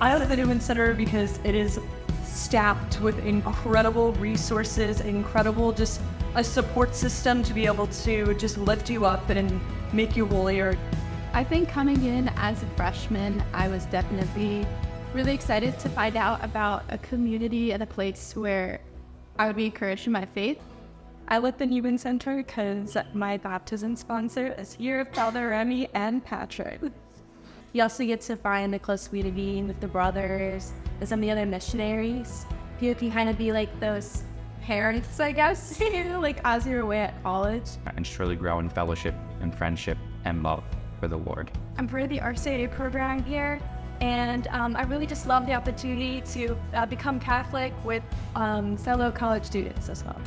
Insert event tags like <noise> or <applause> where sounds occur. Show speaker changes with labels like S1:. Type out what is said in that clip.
S1: I love the Newman Center because it is staffed with incredible resources, incredible just a support system to be able to just lift you up and make you holier.
S2: I think coming in as a freshman, I was definitely really excited to find out about a community and a place where I would be encouraged in my faith.
S1: I like the Newman Center because my baptism sponsor is here, Father Remy and Patrick.
S2: You also get to find a close community with the brothers and some of the other missionaries who can kind of be like those parents, I guess, <laughs> like as you're away at college.
S3: And surely grow in fellowship and friendship and love for the Lord.
S4: I'm part of the RCIA program here, and um, I really just love the opportunity to uh, become Catholic with um, fellow college students as well.